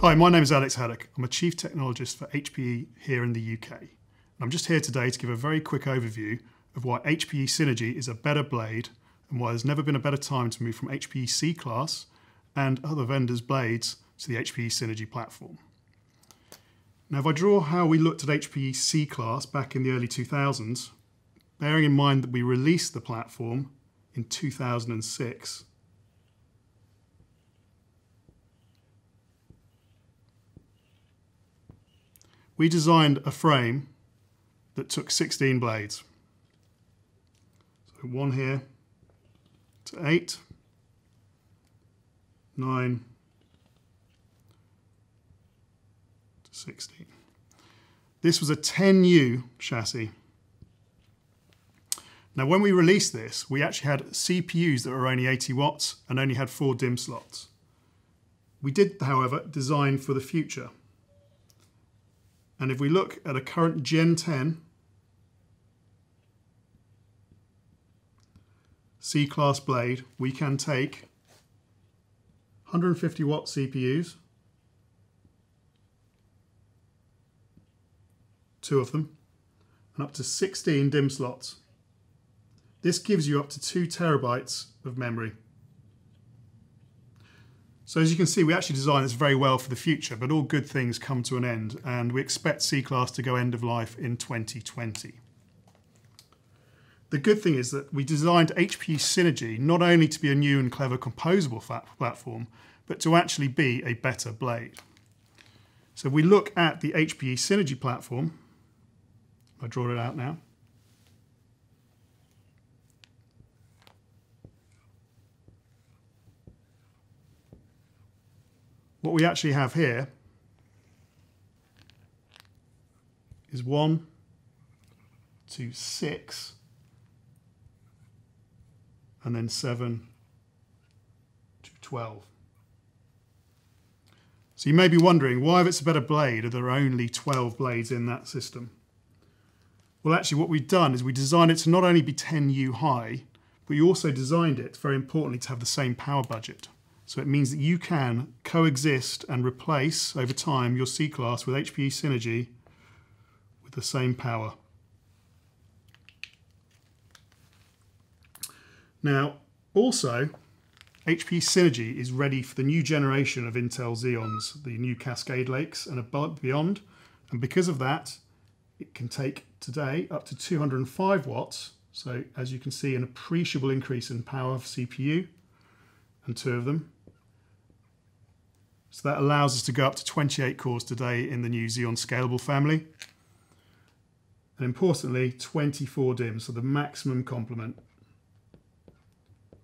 Hi, my name is Alex Haddock. I'm a Chief Technologist for HPE here in the UK. And I'm just here today to give a very quick overview of why HPE Synergy is a better blade and why there's never been a better time to move from HPE C-Class and other vendors' blades to the HPE Synergy platform. Now, if I draw how we looked at HPE C-Class back in the early 2000s, bearing in mind that we released the platform in 2006, we designed a frame that took 16 blades. So one here to eight, nine to 16. This was a 10U chassis. Now when we released this, we actually had CPUs that were only 80 watts and only had four DIMM slots. We did, however, design for the future. And if we look at a current Gen 10 C-class blade, we can take 150 watt CPUs, two of them, and up to 16 DIMM slots. This gives you up to two terabytes of memory. So as you can see, we actually designed this very well for the future, but all good things come to an end, and we expect C-Class to go end of life in 2020. The good thing is that we designed HPE Synergy not only to be a new and clever composable platform, but to actually be a better blade. So we look at the HPE Synergy platform, I draw it out now, what we actually have here is 1 to 6 and then 7 to 12. So you may be wondering, why if it's a better blade are there only 12 blades in that system? Well actually what we've done is we designed it to not only be 10U high, but we also designed it, very importantly, to have the same power budget. So it means that you can coexist and replace over time your C-Class with HPE Synergy with the same power. Now, also, HPE Synergy is ready for the new generation of Intel Xeons, the new Cascade Lakes and above beyond. And because of that, it can take today up to 205 watts. So as you can see, an appreciable increase in power of CPU and two of them. So that allows us to go up to 28 cores today in the new Xeon Scalable family. And importantly, 24 DIMMs, so the maximum complement.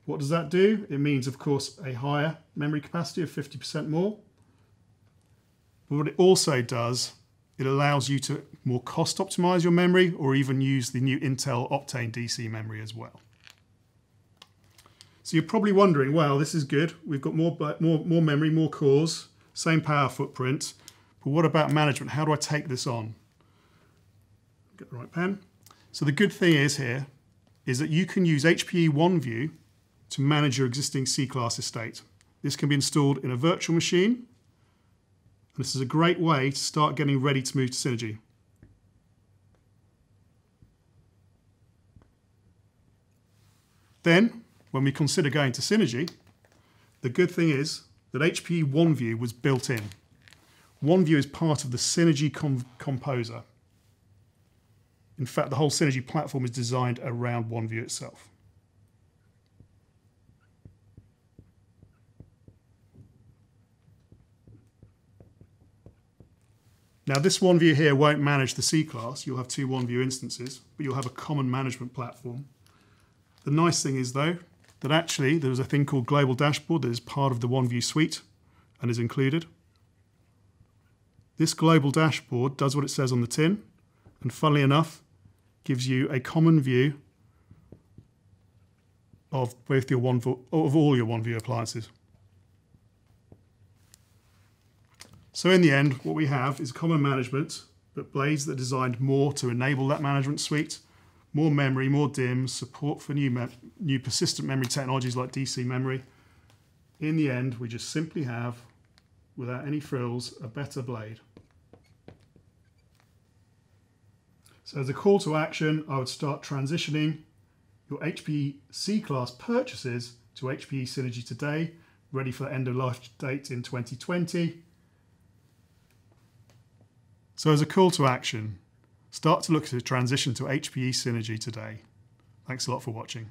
What does that do? It means, of course, a higher memory capacity of 50% more. But what it also does, it allows you to more cost optimize your memory or even use the new Intel Optane DC memory as well. So you're probably wondering, well, this is good. We've got more, more, more memory, more cores, same power footprint. But what about management? How do I take this on? Get the right pen. So the good thing is here is that you can use HPE OneView to manage your existing C-class estate. This can be installed in a virtual machine. And this is a great way to start getting ready to move to Synergy. Then when we consider going to Synergy, the good thing is that HPE OneView was built in. OneView is part of the Synergy com Composer. In fact, the whole Synergy platform is designed around OneView itself. Now this OneView here won't manage the C-class, you'll have two OneView instances, but you'll have a common management platform. The nice thing is though, that actually there's a thing called Global Dashboard that is part of the OneView suite and is included. This global dashboard does what it says on the tin and funnily enough gives you a common view of both your one of all your OneView appliances. So in the end, what we have is common management, but blades that are designed more to enable that management suite more memory, more DIMMs, support for new, new persistent memory technologies like DC memory. In the end, we just simply have without any frills a better blade. So as a call to action, I would start transitioning your HPE C-Class purchases to HPE Synergy today, ready for the end of life date in 2020. So as a call to action, start to look at a transition to HPE Synergy today. Thanks a lot for watching.